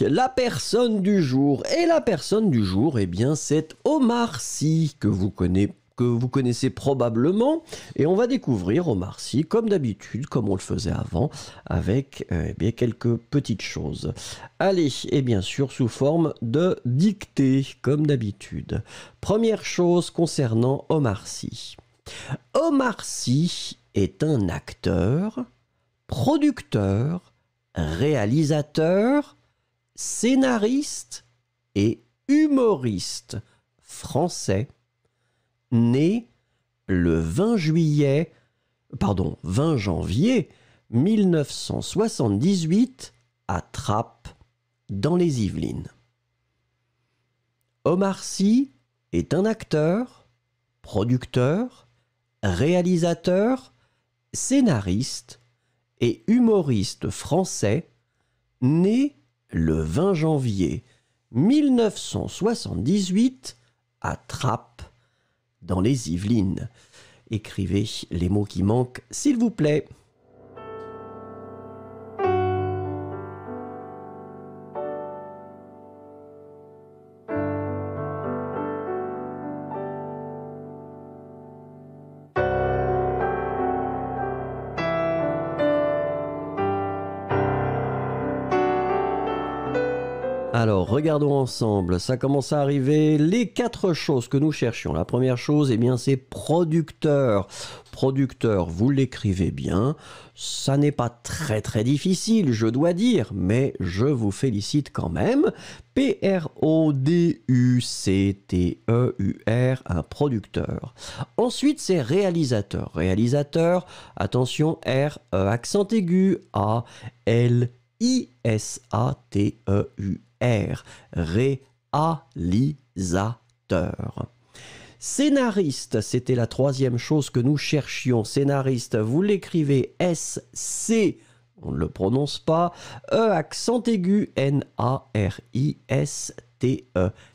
La personne du jour. Et la personne du jour, eh bien, c'est Omar Sy, que vous connaissez probablement. Et on va découvrir Omar Sy, comme d'habitude, comme on le faisait avant, avec euh, eh bien, quelques petites choses. Allez, et bien sûr sous forme de dictée, comme d'habitude. Première chose concernant Omar Sy. Omar Sy est un acteur, producteur, réalisateur, scénariste et humoriste français, né le 20 juillet, pardon, 20 janvier 1978 à Trappes, dans les Yvelines. Omar Sy est un acteur, producteur, réalisateur, scénariste et humoriste français, né le 20 janvier 1978 à Trappes, dans les Yvelines. Écrivez les mots qui manquent, s'il vous plaît. Ensemble. Ça commence à arriver. Les quatre choses que nous cherchions. La première chose, eh bien, c'est producteur. Producteur, vous l'écrivez bien. Ça n'est pas très très difficile, je dois dire, mais je vous félicite quand même. P-R-O-D-U-C-T-E-U-R, un producteur. Ensuite, c'est réalisateur. Réalisateur, attention, R, E, accent aigu, A, L, I-S-A-T-E-U-R réalisateur. Scénariste, c'était la troisième chose que nous cherchions. Scénariste, vous l'écrivez S-C, on ne le prononce pas, E accent aigu, N-A-R-I-S-T-E.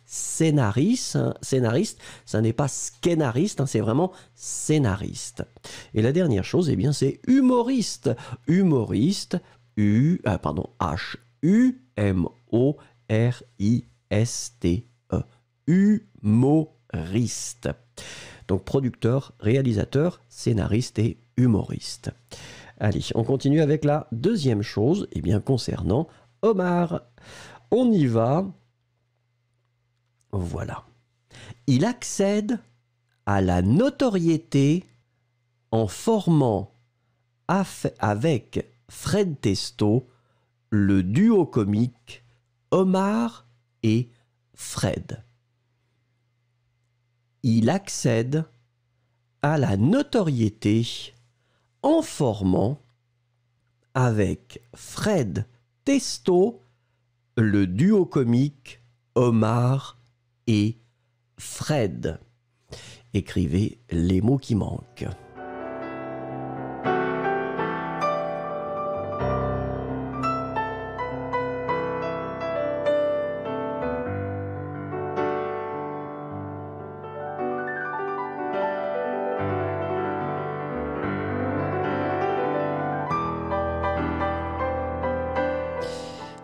Scénariste, hein, scénariste, ça n'est pas scénariste, hein, c'est vraiment scénariste. Et la dernière chose, eh bien, c'est humoriste. Humoriste, U, ah, pardon, H-U-M-O R-I-S-T-E. Humoriste. Donc producteur, réalisateur, scénariste et humoriste. Allez, on continue avec la deuxième chose, et eh bien concernant Omar. On y va. Voilà. Il accède à la notoriété en formant avec Fred Testo le duo comique Omar et Fred. Il accède à la notoriété en formant avec Fred Testo le duo comique Omar et Fred. Écrivez les mots qui manquent.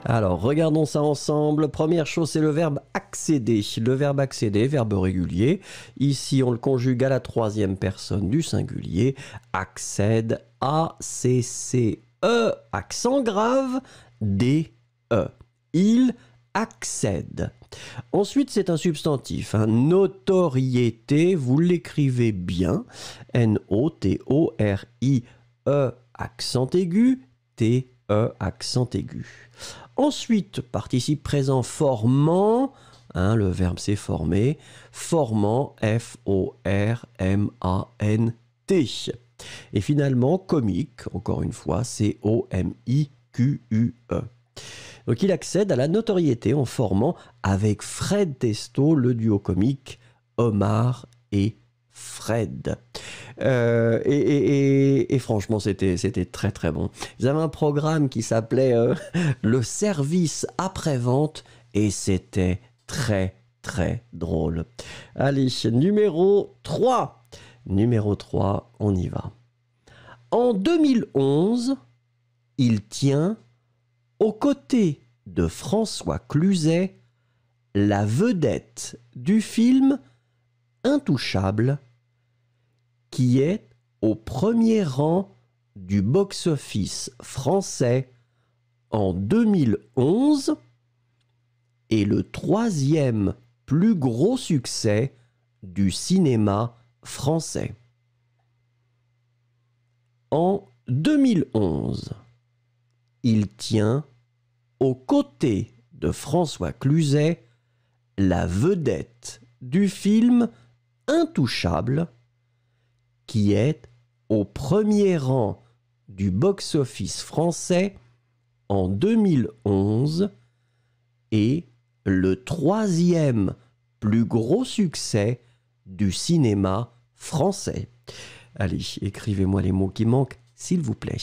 Alors, regardons ça ensemble. Première chose, c'est le verbe accéder. Le verbe accéder, verbe régulier. Ici, on le conjugue à la troisième personne du singulier. Accède, A-C-C-E, accent grave, D-E. Il accède. Ensuite, c'est un substantif. Hein. Notoriété, vous l'écrivez bien. N-O-T-O-R-I-E, accent aigu, Accent aigu. Ensuite, participe présent formant, hein, le verbe s'est formé, formant, F-O-R-M-A-N-T. Et finalement, comique, encore une fois, C-O-M-I-Q-U-E. Donc il accède à la notoriété en formant avec Fred Testo le duo comique Omar et Fred. Euh, et, franchement, c'était, très très bon. Ils avaient un programme qui s'appelait euh, le service après-vente et c'était très très drôle. Allez, numéro 3. Numéro 3, on y va. En 2011, il tient aux côtés de François Cluzet, la vedette du film Intouchable, qui est au premier rang du box-office français en 2011 et le troisième plus gros succès du cinéma français. En 2011, il tient aux côtés de François Cluzet la vedette du film Intouchable, qui est au premier rang du box-office français en 2011 et le troisième plus gros succès du cinéma français. Allez, écrivez-moi les mots qui manquent, s'il vous plaît.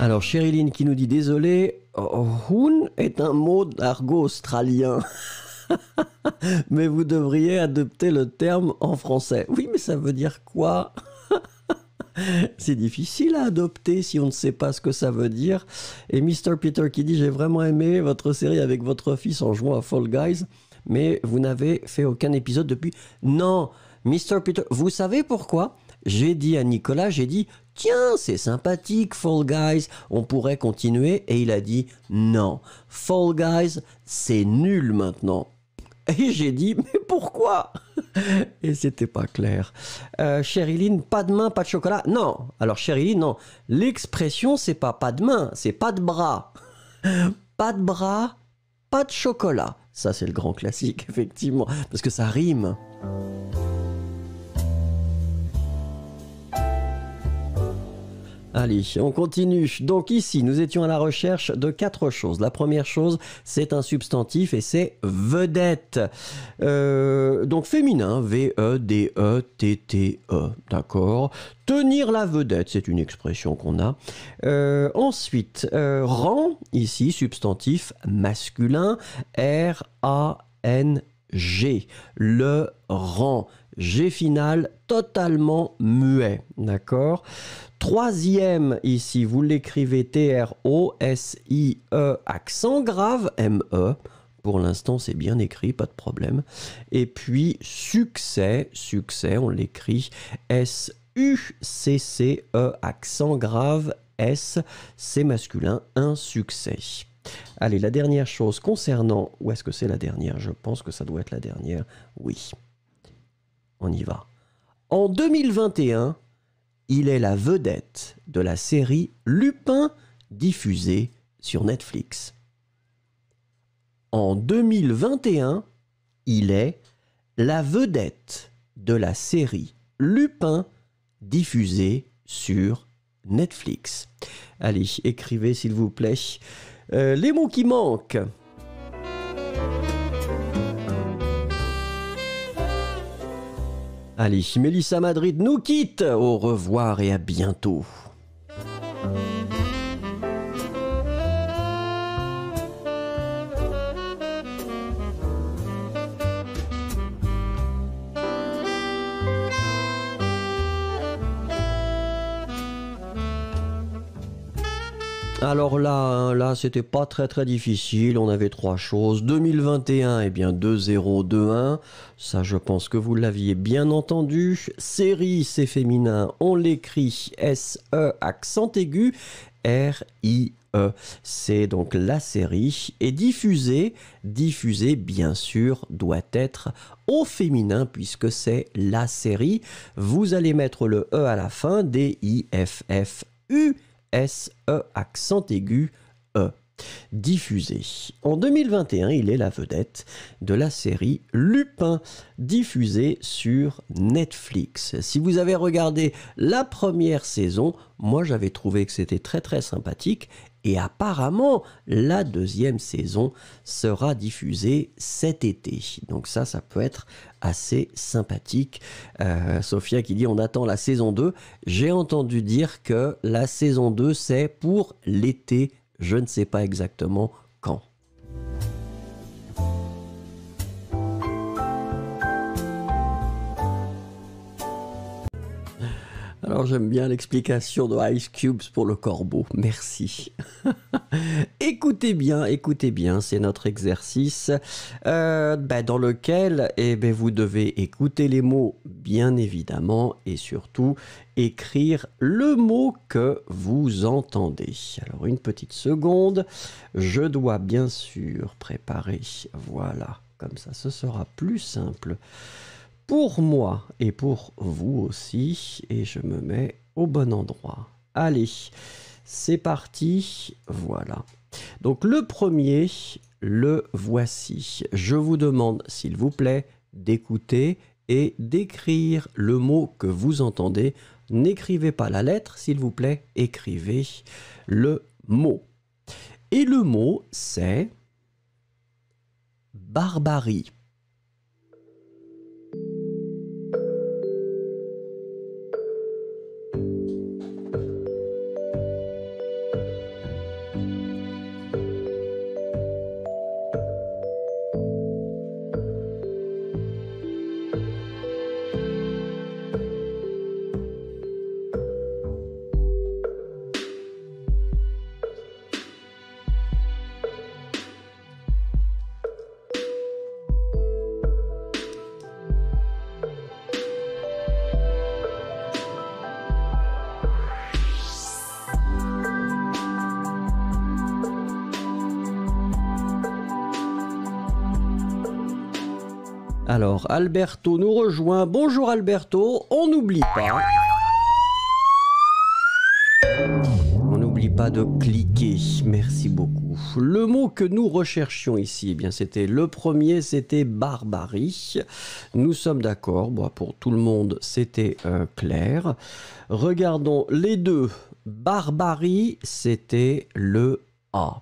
Alors, Chériline qui nous dit désolé, Hoon est un mot d'argot australien. mais vous devriez adopter le terme en français. Oui, mais ça veut dire quoi? C'est difficile à adopter si on ne sait pas ce que ça veut dire. Et Mr. Peter qui dit J'ai vraiment aimé votre série avec votre fils en jouant à Fall Guys, mais vous n'avez fait aucun épisode depuis. Non, Mr. Peter, vous savez pourquoi? J'ai dit à Nicolas J'ai dit Tiens, c'est sympathique, Fall Guys, on pourrait continuer. Et il a dit non, Fall Guys, c'est nul maintenant. Et j'ai dit, mais pourquoi? Et c'était pas clair. Euh, pas de main, pas de chocolat. Non. Alors Chériline, non. L'expression, c'est pas pas de main, c'est pas de bras. Pas de bras, pas de chocolat. Ça, c'est le grand classique, effectivement, parce que ça rime. Allez, on continue. Donc ici, nous étions à la recherche de quatre choses. La première chose, c'est un substantif et c'est vedette. Euh, donc féminin, V-E-D-E-T-T-E. D'accord Tenir la vedette, c'est une expression qu'on a. Euh, ensuite, euh, rang, ici, substantif masculin, R-A-N-G. Le rang. G final totalement muet. D'accord? Troisième, ici, vous l'écrivez T-R-O-S-I-E, accent grave, M-E. Pour l'instant, c'est bien écrit, pas de problème. Et puis, succès, succès, on l'écrit S-U-C-C-E, accent grave, S, c'est masculin, un succès. Allez, la dernière chose concernant... Où est-ce que c'est la dernière? Je pense que ça doit être la dernière. Oui. On y va. En 2021, il est la vedette de la série Lupin diffusée sur Netflix. En 2021, il est la vedette de la série Lupin diffusée sur Netflix. Allez, écrivez s'il vous plaît euh, les mots qui manquent. Allez, Mélissa Madrid nous quitte. Au revoir et à bientôt. Alors là, hein, là, c'était pas très très difficile. On avait trois choses. 2021, eh bien 2-0-2-1. Ça, je pense que vous l'aviez bien entendu. Série, c'est féminin. On l'écrit S-E, accent aigu, R-I-E. C'est donc la série. Et diffusée, diffusée, bien sûr, doit être au féminin puisque c'est la série. Vous allez mettre le E à la fin, D-I-F-F-U. S-E accent aigu E. Diffusé. En 2021, il est la vedette de la série Lupin, diffusée sur Netflix. Si vous avez regardé la première saison, moi j'avais trouvé que c'était très très sympathique et apparemment, la deuxième saison sera diffusée cet été. Donc ça, ça peut être assez sympathique. Euh, Sophia qui dit on attend la saison 2. J'ai entendu dire que la saison 2, c'est pour l'été. Je ne sais pas exactement Alors j'aime bien l'explication de Ice Cubes pour le corbeau. Merci. écoutez bien, écoutez bien, c'est notre exercice euh, ben, dans lequel eh ben, vous devez écouter les mots bien évidemment et surtout écrire le mot que vous entendez. Alors une petite seconde, je dois bien sûr préparer, voilà, comme ça ce sera plus simple pour moi et pour vous aussi. Et je me mets au bon endroit. Allez, c'est parti. Voilà. Donc le premier, le voici. Je vous demande, s'il vous plaît, d'écouter et d'écrire le mot que vous entendez. N'écrivez pas la lettre, s'il vous plaît, écrivez le mot. Et le mot, c'est barbarie. Alberto nous rejoint. Bonjour Alberto, on n'oublie pas. On n'oublie pas de cliquer. Merci beaucoup. Le mot que nous recherchions ici, eh bien, c'était le premier, c'était barbarie. Nous sommes d'accord. Pour tout le monde, c'était euh, clair. Regardons les deux. Barbarie, c'était le A.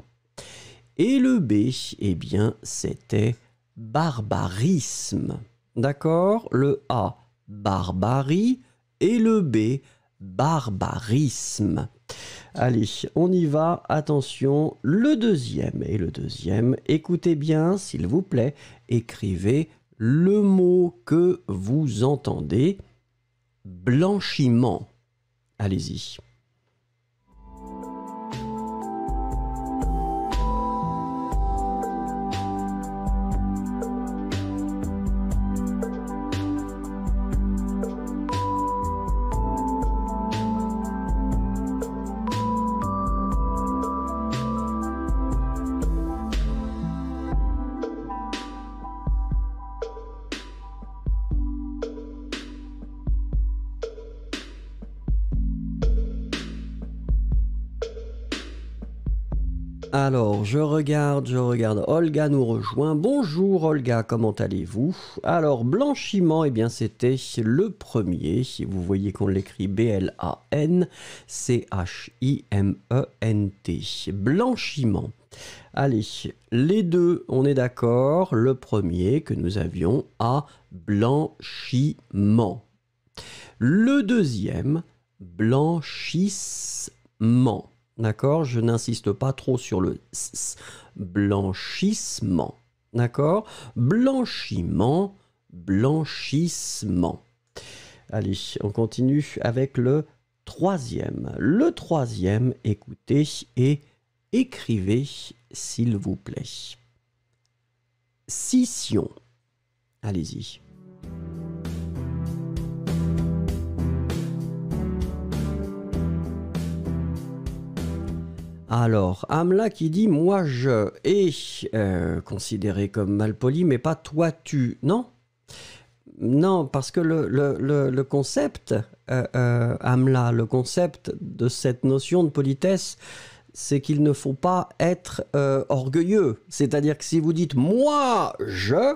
Et le B, eh bien, c'était barbarisme. D'accord Le A, barbarie, et le B, barbarisme. Allez, on y va. Attention, le deuxième. Et le deuxième, écoutez bien, s'il vous plaît, écrivez le mot que vous entendez. Blanchiment. Allez-y. Je regarde, je regarde. Olga nous rejoint. Bonjour Olga, comment allez-vous? Alors, blanchiment, eh bien, c'était le premier. Vous voyez qu'on l'écrit B-L-A-N-C-H-I-M-E-N-T. Blanchiment. Allez, les deux, on est d'accord. Le premier que nous avions à blanchiment. Le deuxième, blanchissement. D'accord Je n'insiste pas trop sur le blanchissement. D'accord Blanchiment, blanchissement. Allez, on continue avec le troisième. Le troisième, écoutez et écrivez, s'il vous plaît. Scission. Allez-y. Alors, Amla qui dit moi je est euh, considéré comme malpoli, mais pas toi tu. Non Non, parce que le, concept, euh, euh, le concept de cette notion de politesse, c'est qu'il ne faut pas être orgueilleux. C'est-à-dire que si vous dites moi je,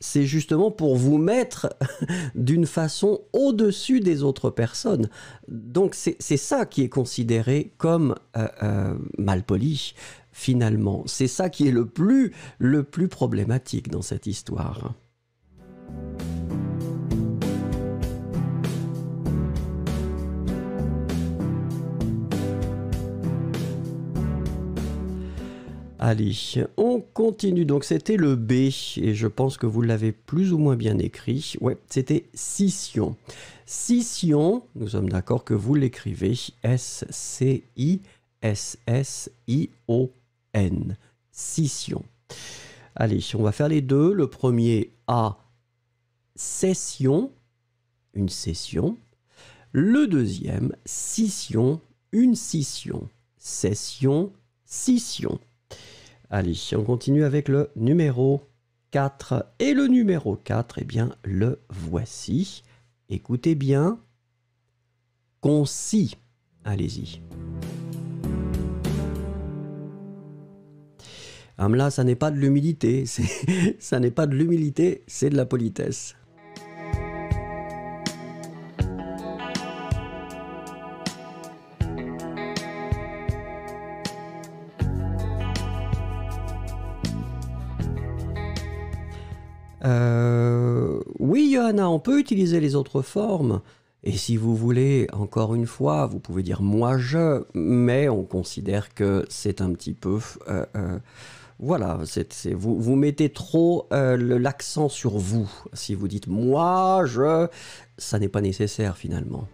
c'est justement pour vous mettre d'une façon au-dessus des autres personnes. Donc c'est ça qui est considéré comme euh, euh, malpoli, finalement. C'est ça qui est le plus, le plus problématique dans cette histoire. Allez, on continue. Donc c'était le B et je pense que vous l'avez plus ou moins bien écrit. Ouais, c'était scission. Scission, nous sommes d'accord que vous l'écrivez S-C-I-S-S-I-O-N. Scission. Allez, on va faire les deux. Le premier A, session, une session. Le deuxième, scission, une scission. Session, scission. Allez, on continue avec le numéro 4. Et le numéro 4, eh bien, le voici. Écoutez bien. Concis. Allez-y. Ah, là, ça n'est pas de l'humilité. Ça n'est pas de l'humilité, c'est de la politesse. On peut utiliser les autres formes. Et si vous voulez, encore une fois, vous pouvez dire moi je, mais on considère que c'est un petit peu... Euh, euh, voilà, vous, vous mettez trop l'accent sur vous. Si vous dites moi je, ça n'est pas nécessaire finalement.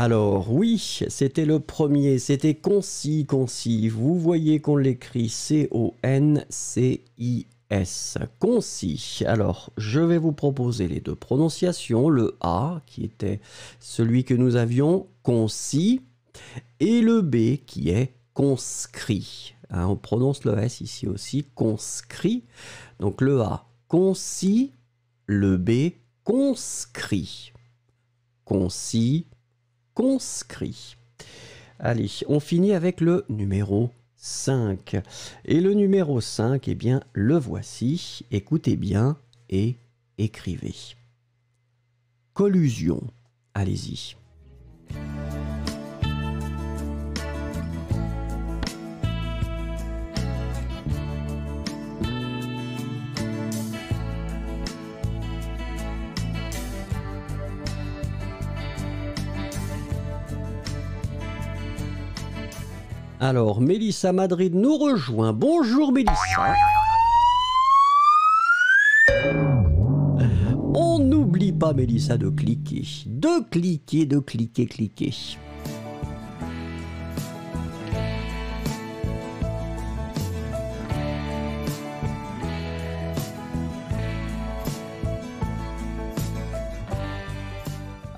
Alors oui, c'était le premier, c'était concis, concis. Vous voyez qu'on l'écrit C-O-N-C-I-S. Concis. Alors, je vais vous proposer les deux prononciations. Le A, qui était celui que nous avions, concis, et le B, qui est conscrit. Hein, on prononce le S ici aussi, conscrit. Donc le A, concis, le B, conscrit. Concis, conscrit. Allez, on finit avec le numéro 5. Et le numéro 5, eh bien, le voici. Écoutez bien et écrivez. Collusion. Allez-y. Alors, Mélissa Madrid nous rejoint. Bonjour Mélissa. On n'oublie pas Mélissa de cliquer. De cliquer, de cliquer, cliquer.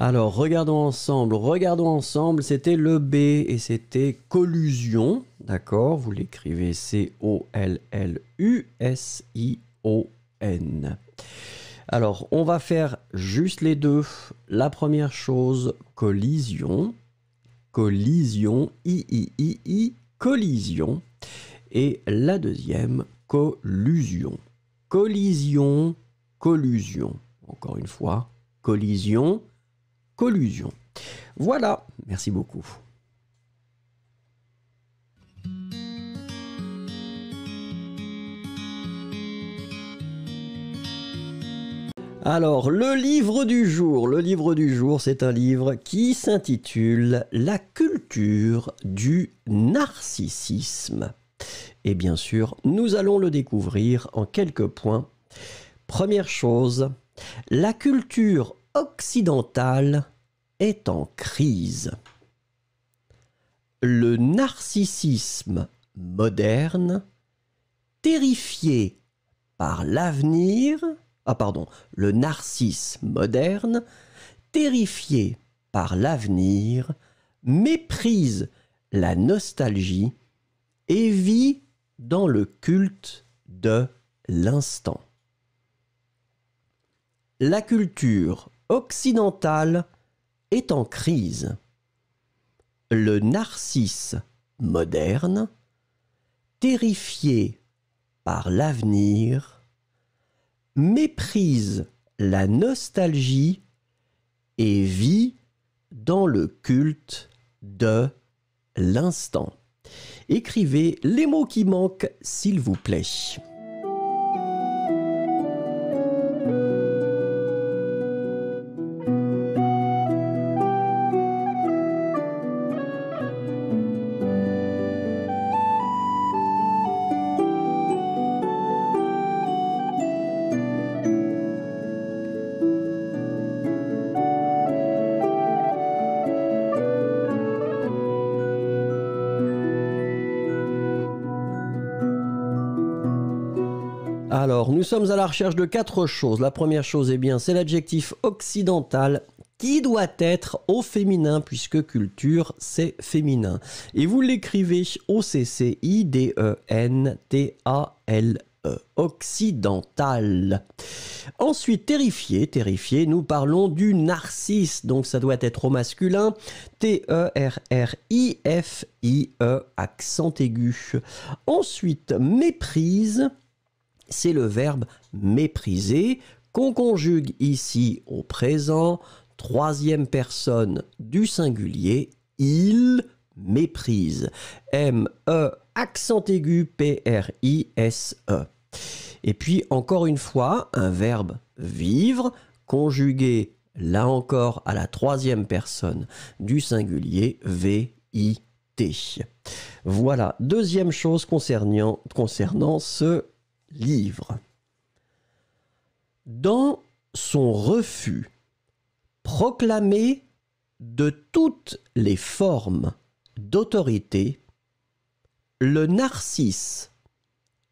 Alors, regardons ensemble, regardons ensemble, c'était le B et c'était collusion, d'accord Vous l'écrivez C-O-L-L-U-S-I-O-N. Alors, on va faire juste les deux. La première chose, collision, collision, I-I-I-I, collision. Et la deuxième, collusion. Collision, collusion. Encore une fois, collision, collusion. Voilà, merci beaucoup. Alors, le livre du jour. Le livre du jour, c'est un livre qui s'intitule La culture du narcissisme. Et bien sûr, nous allons le découvrir en quelques points. Première chose, la culture occidentale est en crise. Le narcissisme moderne, terrifié par l'avenir, ah pardon, le narcisse moderne, terrifié par l'avenir, méprise la nostalgie et vit dans le culte de l'instant. La culture occidentale est en crise. Le narcisse moderne, terrifié par l'avenir, méprise la nostalgie et vit dans le culte de l'instant. Écrivez les mots qui manquent, s'il vous plaît. Nous sommes à la recherche de quatre choses. La première chose, eh bien, c'est l'adjectif occidental qui doit être au féminin puisque culture c'est féminin. Et vous l'écrivez O C C I D E N T A L E occidental. Ensuite, terrifié, terrifié, nous parlons du narcisse, donc ça doit être au masculin, T-E-R-R-I-F-I-E, accent aigu. Ensuite, méprise, c'est le verbe mépriser, qu'on conjugue ici au présent, troisième personne du singulier, il méprise. M-E, accent aigu, P-R-I-S-E. Et puis, encore une fois, un verbe vivre, conjugué là encore à la troisième personne du singulier, V-I-T. Voilà, deuxième chose concernant, concernant ce livre. Dans son refus proclamé de toutes les formes d'autorité, le narcisse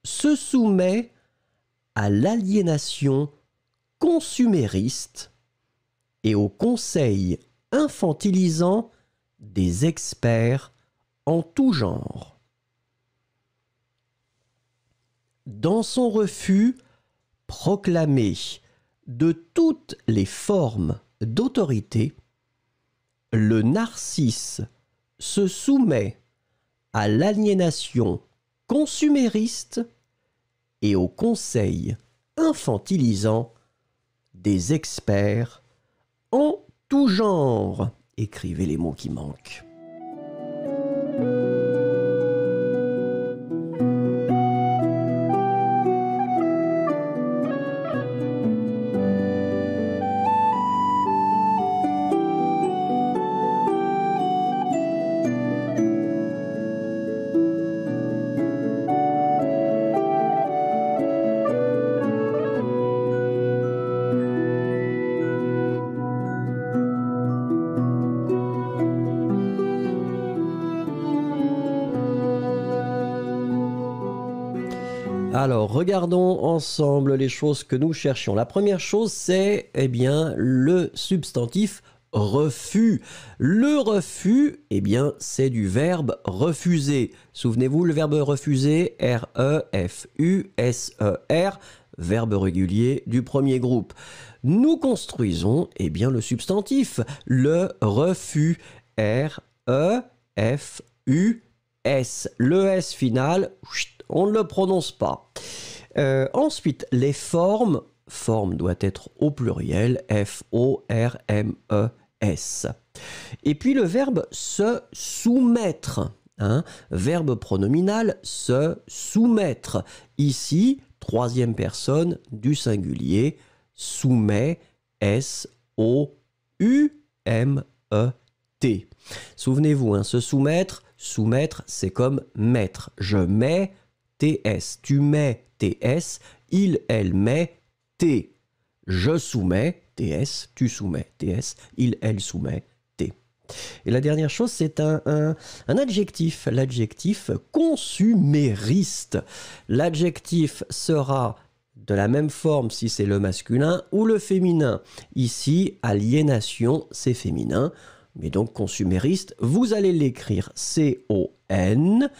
se soumet à l'aliénation consumériste et au conseil infantilisant des experts en tout genre. Dans son refus proclamé de toutes les formes d'autorité, le narcisse se soumet à l'aliénation consumériste et au conseil infantilisant des experts en tout genre. Écrivez les mots qui manquent. Alors, regardons ensemble les choses que nous cherchions. La première chose, c'est eh bien le substantif refus. Le refus, eh bien, c'est du verbe refuser. Souvenez-vous, le verbe refuser, R-E-F-U-S-E-R, verbe régulier du premier groupe. Nous construisons, eh bien, le substantif, le refus, R-E-F-U-S. Le S final, on ne le prononce pas. Euh, ensuite, les formes, forme doit être au pluriel, F-O-R-M-E-S. Et puis le verbe se soumettre, hein, verbe pronominal se soumettre. Ici, troisième personne du singulier, soumet, S-O-U-M-E-T. Souvenez-vous, hein, se soumettre, soumettre, c'est comme mettre. Je mets TS. Tu mets TS, il, elle met T. Je soumets TS, tu soumets TS, il, elle soumet T. Et la dernière chose, c'est un, adjectif, l'adjectif consumériste. L'adjectif sera de la même forme si c'est le masculin ou le féminin. Ici, aliénation, c'est féminin. Mais donc consumériste, vous allez l'écrire C-O-N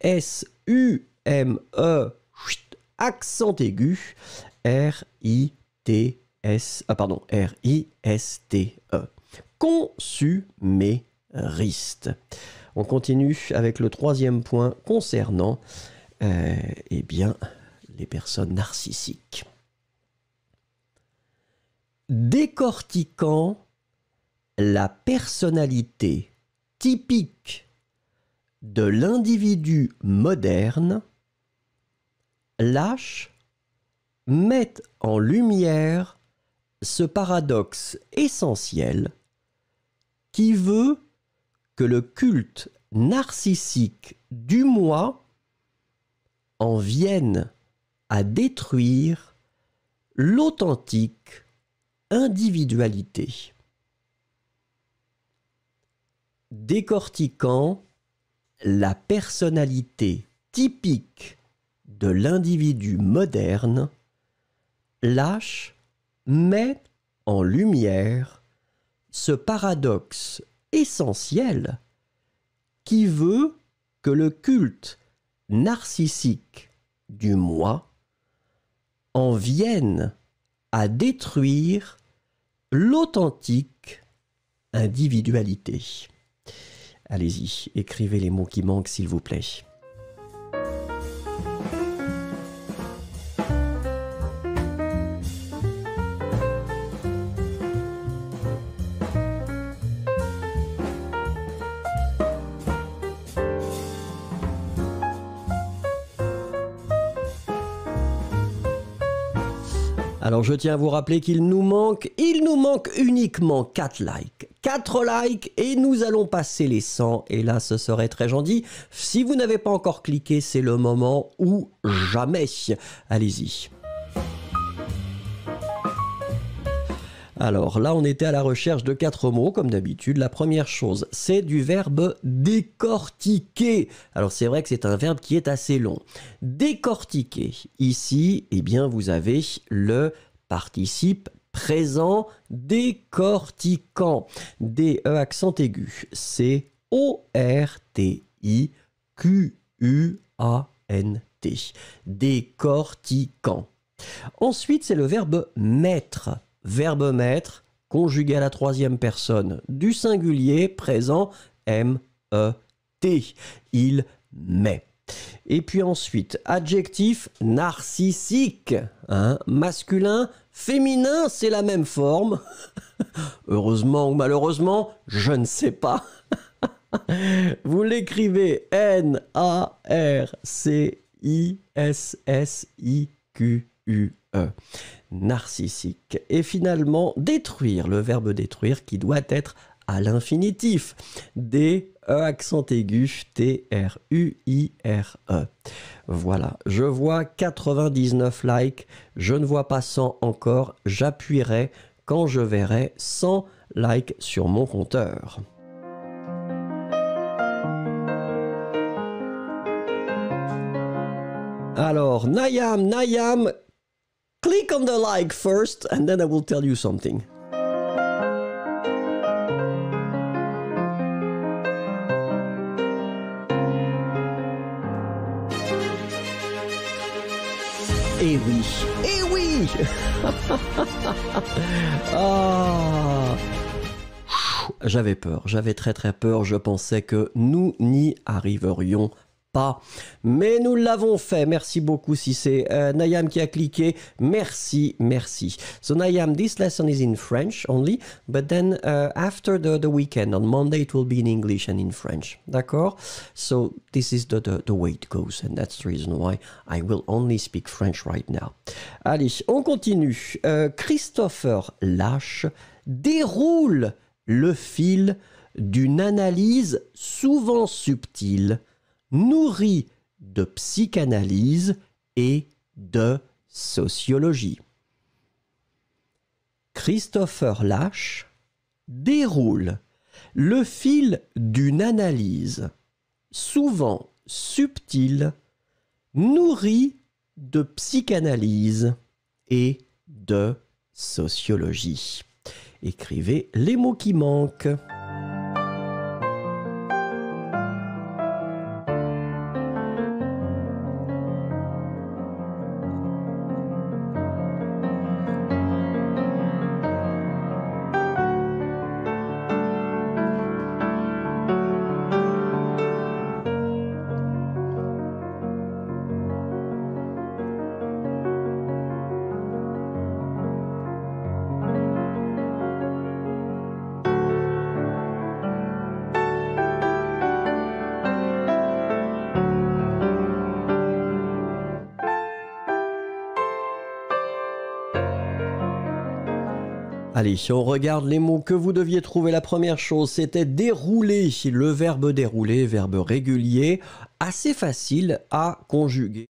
S-U M-E, accent aigu, R-I-T-S, ah pardon, R-I-S-T-E. Consumériste. On continue avec le troisième point concernant euh, eh bien, les personnes narcissiques. Décortiquant la personnalité typique de l'individu moderne, lâche mettent en lumière ce paradoxe essentiel qui veut que le culte narcissique du moi en vienne à détruire l'authentique individualité. Décortiquant la personnalité typique de l'individu moderne, lâche met en lumière ce paradoxe essentiel qui veut que le culte narcissique du moi en vienne à détruire l'authentique individualité. Allez-y, écrivez les mots qui manquent s'il vous plaît. Je tiens à vous rappeler qu'il nous manque, il nous manque uniquement 4 likes. 4 likes et nous allons passer les 100 et là ce serait très gentil. Si vous n'avez pas encore cliqué, c'est le moment ou jamais. Allez-y. Alors là, on était à la recherche de quatre mots, comme d'habitude. La première chose, c'est du verbe décortiquer. Alors c'est vrai que c'est un verbe qui est assez long. Décortiquer. Ici, eh bien, vous avez le participe présent décortiquant. D, E accent aigu. C'est O-R-T-I-Q-U-A-N-T. Décortiquant. Ensuite, c'est le verbe mettre verbe mettre, conjugué à la troisième personne du singulier présent M-E-T. Il met. Et puis ensuite, adjectif narcissique, hein, masculin, féminin, c'est la même forme. Heureusement ou malheureusement, je ne sais pas. Vous l'écrivez N-A-R-C-I-S-S-I-Q-U-E narcissique. Et finalement, détruire, le verbe détruire qui doit être à l'infinitif. D, E accent aigu, T, R, U, I, R, E. Voilà, je vois 99 likes, je ne vois pas 100 encore, j'appuierai quand je verrai 100 likes sur mon compteur. Alors, Nayam, Nayam, click on the like first and then I will tell you something. Eh oui, eh oui ah. J'avais peur, j'avais très très peur, je pensais que nous n'y arriverions mais nous l'avons fait. Merci beaucoup si c'est euh, Nayam qui a cliqué. Merci, merci. So Nayam, this lesson is in French only, but then uh, after the, weekend, on Monday, it will be in English and in French. D'accord? So this is the, way it goes, and that's the reason why I will only speak French right now. Allez, on continue. Euh, Christopher Lache déroule le fil d'une analyse souvent subtile nourri de psychanalyse et de sociologie. Christopher Lash déroule le fil d'une analyse souvent subtile, nourrie de psychanalyse et de sociologie. Écrivez les mots qui manquent. Allez, si on regarde les mots que vous deviez trouver, la première chose, c'était dérouler. Le verbe dérouler, verbe régulier, assez facile à conjuguer.